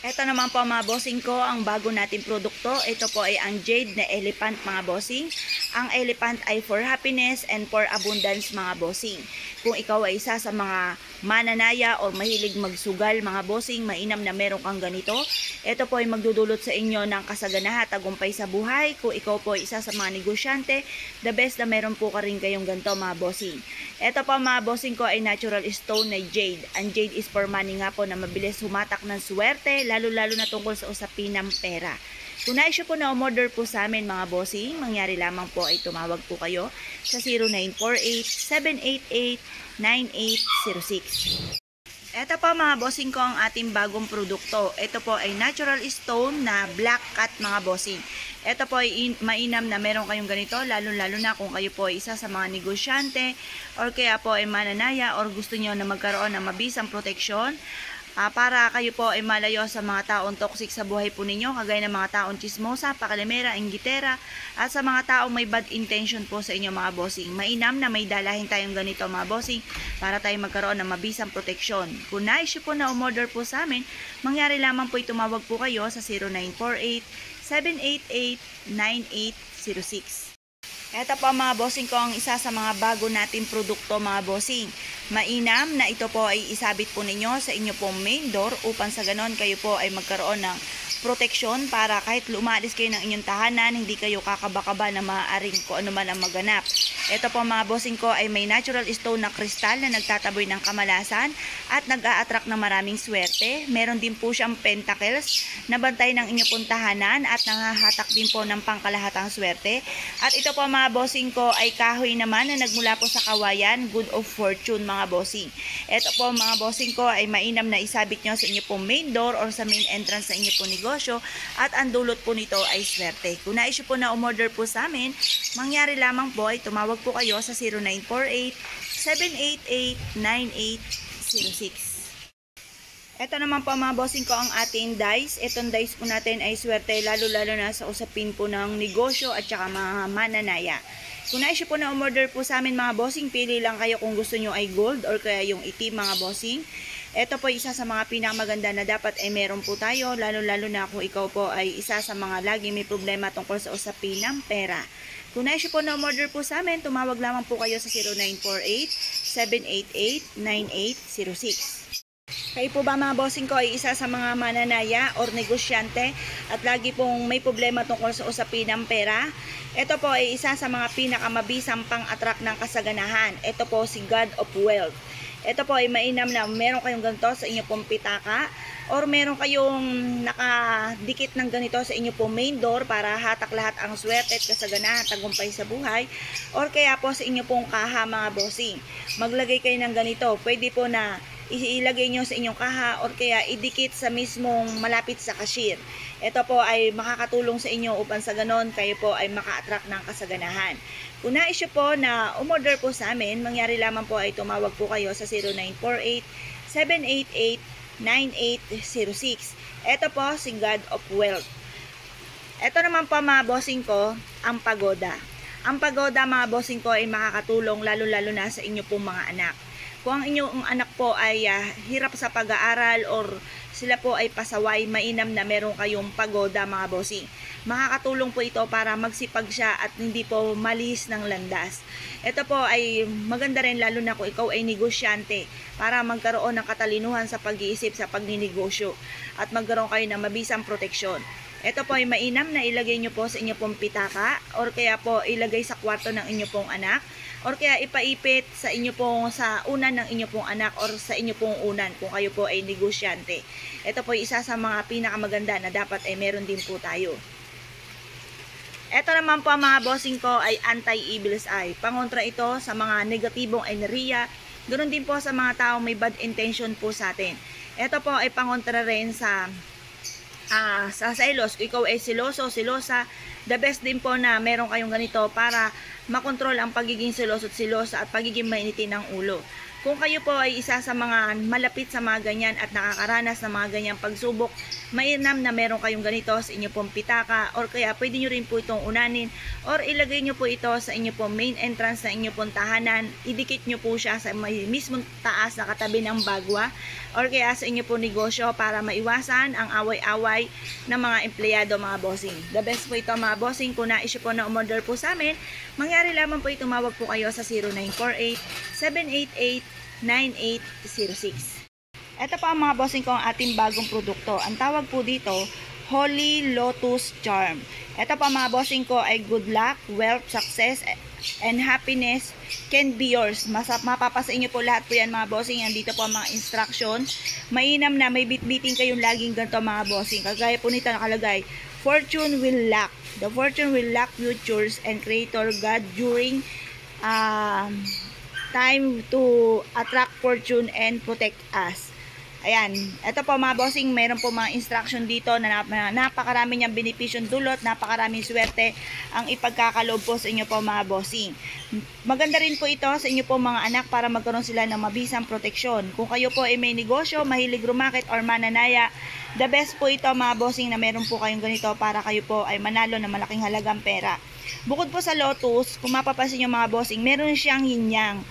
Ito naman po mga bossing ko, ang bago nating produkto. Ito po ay ang Jade na Elephant mga bossing. Ang Elephant ay for happiness and for abundance mga bossing. Kung ikaw ay isa sa mga mananaya o mahilig magsugal mga bossing, mainam na meron kang ganito. Ito po ay magdudulot sa inyo ng kasaganahan at tagumpay sa buhay. Kung ikaw po ay isa sa mga negosyante, the best na meron po ka rin kayong ganito mga bossing. Ito po mga bossing ko ay natural stone na Jade. Ang Jade is for money nga po na mabilis humatak ng swerte, lalo-lalo na tungkol sa usapin ng pera. Kung nais nyo po na umorder po sa amin mga bossing, mangyari lamang po ay tumawag po kayo sa 0948-788-9806. Ito po mga bossing ko ang ating bagong produkto. Ito po ay natural stone na black cat mga bossing. Ito po ay in, mainam na meron kayong ganito, lalo-lalo na kung kayo po ay isa sa mga negosyante or kaya po ay mananaya or gusto nyo na magkaroon ng mabisang proteksyon Ah, para kayo po ay malayo sa mga taong toxic sa buhay po ninyo, kagaya ng mga taong chismosa, pakalimera, inggitera, at sa mga taong may bad intention po sa inyo mga bossing. Mainam na may dalahin tayong ganito mga bossing para tayo magkaroon ng mabisang proteksyon. Kung nais po na umorder po sa amin, mangyari lamang po tumawag po kayo sa 0948 788 9806. Ito po mga bossing ko ang isa sa mga bago nating produkto mga bossing. Mainam na ito po ay isabit po ninyo sa inyo pong main door upang sa ganon kayo po ay magkaroon ng proteksyon para kahit lumalis kayo ng inyong tahanan, hindi kayo kakaba-kaba na maaaring kung ano man ang maganap. Ito po mga bossing ko ay may natural stone na kristal na nagtataboy ng kamalasan at nag-a-attract ng maraming swerte. Meron din po siyang pentacles na bantay ng inyong pong tahanan at nangahatak din po ng pangkalahatang swerte. At ito po mga bossing ko ay kahoy naman na nagmula po sa kawayan, good of fortune mga bossing. Ito po mga bossing ko ay mainam na isabit nyo sa inyo pong main door or sa main entrance sa inyo pong negosyo at ang dulot po nito ay swerte. Kung nais po na umorder po sa amin, mangyari lamang po ay tumawag po kayo sa 0948-788-9806. Ito naman po mga bossing ko ang ating dice. Itong dice po natin ay swerte lalo-lalo na sa usapin po ng negosyo at saka mga mananaya. Kung nais po na umorder po sa amin mga bossing, pili lang kayo kung gusto nyo ay gold or kaya yung itim mga bossing. Ito po isa sa mga pinakamaganda na dapat ay meron po tayo, lalo-lalo na kung ikaw po ay isa sa mga lagi may problema tungkol sa usapin ng pera. Kung nais po na umorder po sa amin, tumawag lamang po kayo sa 0948-788-9806. Kayo po ba mga bossing ko ay isa sa mga mananaya or negosyante at lagi pong may problema tungkol sa usapin ng pera? Ito po ay isa sa mga pinakamabisang pang-attract ng kasaganahan. Ito po si God of Wealth. Ito po ay mainam na meron kayong ganito sa inyo pong pitaka or meron kayong nakadikit ng ganito sa inyo pong main door para hatak lahat ang swerte at kasaganahan tagumpay sa buhay or kaya po sa inyo pong kaha mga bossing. Maglagay kayo ng ganito. Pwede po na ilagay nyo sa inyong kaha or kaya idikit sa mismong malapit sa cashier. Ito po ay makakatulong sa inyo upang sa ganon kayo po ay maka-attract ng kasaganahan. Kung nais po na umorder po sa amin, mangyari lamang po ay tumawag po kayo sa 0948-788-9806. Ito po si God of Wealth. Ito naman po mga bossing ko, ang pagoda. Ang pagoda mga bossing ko ay makakatulong lalo-lalo na sa inyo pong mga anak kung ang inyong anak po ay uh, hirap sa pag-aaral or sila po ay pasaway, mainam na meron kayong pagoda mga bossing. Makakatulong po ito para magsipag siya at hindi po malis ng landas. Ito po ay maganda rin lalo na kung ikaw ay negosyante para magkaroon ng katalinuhan sa pag-iisip sa pagninegosyo at magkaroon kayo ng mabisang proteksyon. Ito po ay mainam na ilagay nyo po sa inyo pong pitaka or kaya po ilagay sa kwarto ng inyo pong anak or kaya ipaipit sa inyo pong sa unan ng inyo pong anak or sa inyo pong unan kung kayo po ay negosyante. Ito po isa sa mga pinakamaganda na dapat ay meron din po tayo. Ito naman po mga bossing ko ay anti-evil's eye. Pangontra ito sa mga negatibong enerhiya. Ganoon din po sa mga tao may bad intention po sa atin. Ito po ay pangontra rin sa uh, sa selos, ikaw ay siloso, silosa, the best din po na meron kayong ganito para makontrol ang pagiging siloso at silosa at pagiging mainitin ng ulo. Kung kayo po ay isa sa mga malapit sa mga ganyan at nakakaranas ng mga ganyang pagsubok, mainam na meron kayong ganito sa inyo pong pitaka or kaya pwede nyo rin po itong unanin or ilagay nyo po ito sa inyo pong main entrance na inyo pong tahanan. Idikit nyo po siya sa may mismong taas na katabi ng bagwa or kaya sa inyo pong negosyo para maiwasan ang away-away ng mga empleyado mga bossing. The best po ito mga bossing kung nais po na umorder po sa amin, mangyari lamang po tumawag po kayo sa 0948 788 9806. Ito po ang mga bossing ko ang ating bagong produkto. Ang tawag po dito, Holy Lotus Charm. Ito po mga bossing ko ay good luck, wealth, success, and happiness can be yours. Masap, mapapasa inyo po lahat po yan mga bossing. Yan dito po ang mga instruction. Mainam na may bitbiting kayong laging ganito mga bossing. Kagaya po nito nakalagay, Fortune will lack. The fortune will lack futures and creator God during um, time to attract fortune and protect us. Ayan, ito po mga bossing, meron po mga instruction dito na, na napakarami niyang benepisyon dulot, napakaraming swerte ang ipagkakaloob po sa inyo po mga bossing. Maganda rin po ito sa inyo po mga anak para magkaroon sila ng mabisang proteksyon. Kung kayo po ay may negosyo, mahilig rumakit or mananaya, the best po ito mga bossing na meron po kayong ganito para kayo po ay manalo ng malaking halagang pera. Bukod po sa lotus, kung mapapansin nyo mga bossing, meron siyang yin-yang.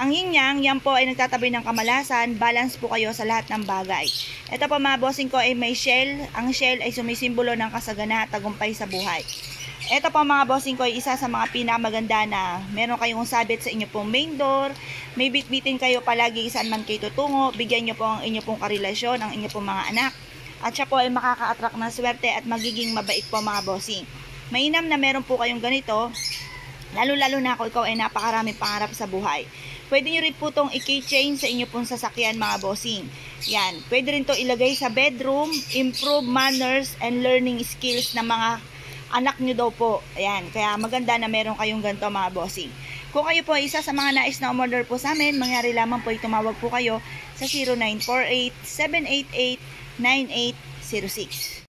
Ang yin-yang, yan po ay nagtatabi ng kamalasan, balance po kayo sa lahat ng bagay. Ito po mga bossing ko ay may shell. Ang shell ay sumisimbolo ng kasagana at tagumpay sa buhay. Ito po mga bossing ko ay isa sa mga pinakamaganda na meron kayong sabit sa inyo pong main door. May bitbitin kayo palagi saan man kayo tutungo. Bigyan nyo po ang inyo pong karelasyon, ang inyo pong mga anak. At siya po ay makaka-attract ng swerte at magiging mabait po mga bossing. Mainam na meron po kayong ganito. Lalo-lalo na ako ikaw ay napakaraming pangarap sa buhay. Pwede nyo rin po itong i-keychain sa inyo pong sasakyan mga bossing. Yan. Pwede rin to ilagay sa bedroom, improve manners and learning skills ng mga anak nyo daw po. Ayan. Kaya maganda na meron kayong ganito mga bossing. Kung kayo po isa sa mga nais na umorder po sa amin, mangyari lamang po tumawag po kayo sa 0948-788-9806.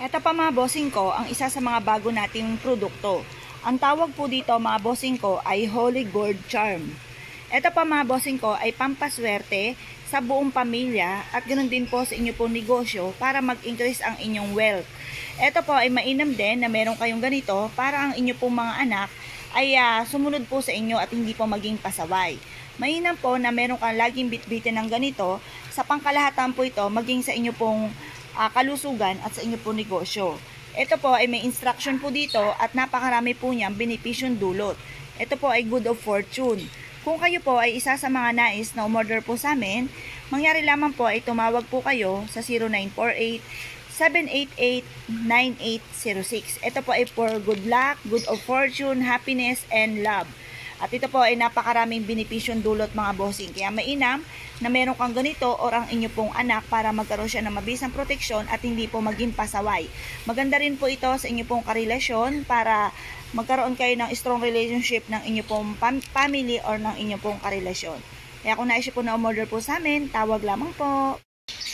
Ito pa mga bossing ko, ang isa sa mga bago nating produkto. Ang tawag po dito mga bossing ko ay Holy Gold Charm. Ito pa mga bossing ko ay pampaswerte sa buong pamilya at ganoon din po sa inyo pong negosyo para mag-increase ang inyong wealth. Ito po ay mainam din na meron kayong ganito para ang inyo pong mga anak ay uh, sumunod po sa inyo at hindi po maging pasaway. Mainam po na meron kang laging bitbitin ng ganito sa pangkalahatan po ito maging sa inyo pong uh, kalusugan at sa inyo pong negosyo. Ito po ay may instruction po dito at napakarami po niyang benepisyon dulot. Ito po ay good of fortune. Kung kayo po ay isa sa mga nais na umorder po sa amin, mangyari lamang po ay tumawag po kayo sa 0948 788-9806. Ito po ay for good luck, good of fortune, happiness, and love. At ito po ay napakaraming benepisyon dulot mga bossing. Kaya mainam na meron kang ganito or ang inyo pong anak para magkaroon siya ng mabisang proteksyon at hindi po maging pasaway. Maganda rin po ito sa inyo pong karelasyon para magkaroon kayo ng strong relationship ng inyo pong family or ng inyo pong karelasyon. Kaya kung naisip po na umorder po sa amin, tawag lamang po.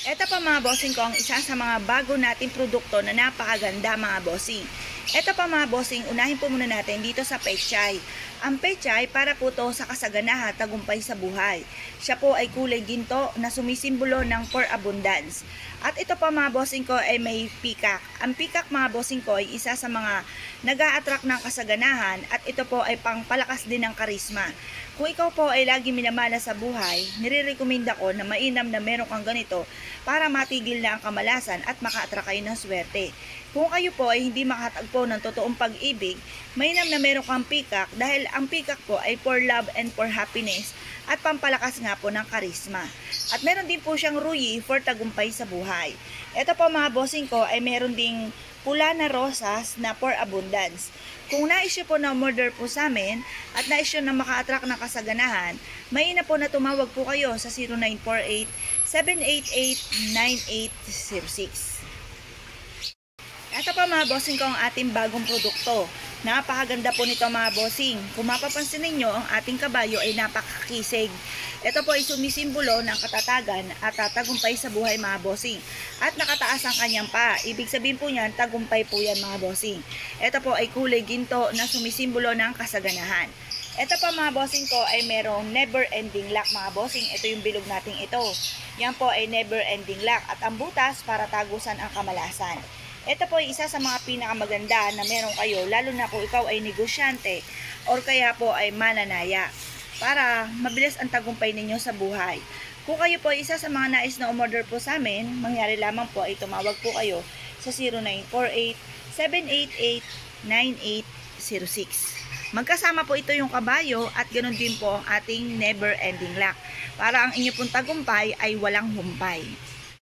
Ito pa mga bossing ko, ang isa sa mga bago nating produkto na napakaganda mga bossing. Ito pa mga bossing, unahin po muna natin dito sa pechay. Ang pechay para po to sa kasaganahan, tagumpay sa buhay. Siya po ay kulay ginto na sumisimbolo ng for abundance. At ito pa mga bossing ko ay may peacock. Ang peacock mga bossing ko ay isa sa mga nag attract ng kasaganahan at ito po ay pangpalakas din ng karisma. Kung ikaw po ay lagi minamana sa buhay, nire-recommenda ko na mainam na meron kang ganito para matigil na ang kamalasan at maka-attract kayo ng swerte. Kung kayo po ay hindi makatagpo ng totoong pag-ibig, mainam na meron kang peacock dahil ang peacock po ay for love and for happiness at pampalakas nga po ng karisma. At meron din po siyang ruyi for tagumpay sa buhay. Ito po mga bossing ko ay meron ding pula na rosas na for abundance. Kung nais po na murder po sa amin at nais na maka-attract ng kasaganahan, may na po na tumawag po kayo sa 0948-788-9806. Ito pa mga bossing ko ang ating bagong produkto. Napakaganda po nito mga bossing. Kung mapapansin ninyo, ang ating kabayo ay napakakisig. Ito po ay sumisimbolo ng katatagan at tagumpay sa buhay mga bossing. At nakataas ang kanyang pa. Ibig sabihin po niyan, tagumpay po yan mga bossing. Ito po ay kulay ginto na sumisimbolo ng kasaganahan. Ito pa mga bossing ko ay merong never ending lock mga bossing. Ito yung bilog nating ito. Yan po ay never ending lock at ang butas para tagusan ang kamalasan. Ito po ay isa sa mga pinakamaganda na meron kayo lalo na kung ikaw ay negosyante or kaya po ay mananaya para mabilis ang tagumpay ninyo sa buhay. Kung kayo po ay isa sa mga nais na umorder po sa amin, mangyari lamang po ay tumawag po kayo sa 0948-788-9806. Magkasama po ito yung kabayo at ganoon din po ang ating never ending lock para ang inyo pong tagumpay ay walang humpay.